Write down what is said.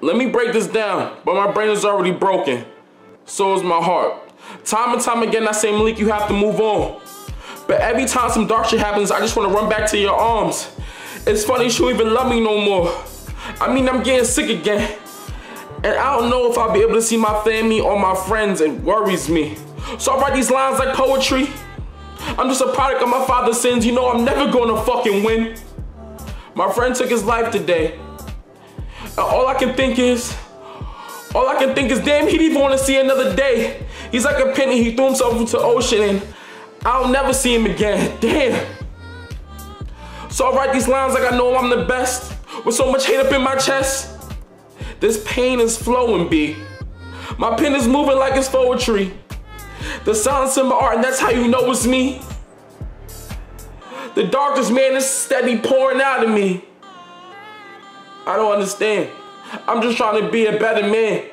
Let me break this down, but my brain is already broken. So is my heart. Time and time again, I say, Malik, you have to move on. But every time some dark shit happens, I just want to run back to your arms. It's funny, she don't even love me no more. I mean, I'm getting sick again. And I don't know if I'll be able to see my family or my friends. It worries me. So I write these lines like poetry. I'm just a product of my father's sins. You know I'm never gonna fucking win. My friend took his life today. All I can think is, all I can think is, damn, he didn't even want to see another day. He's like a penny, he threw himself into the ocean and I'll never see him again. Damn. So I write these lines like I know I'm the best, with so much hate up in my chest. This pain is flowing, B. My pen is moving like it's poetry. The silence in my art, and that's how you know it's me. The darkest man is steady pouring out of me. I don't understand. I'm just trying to be a better man.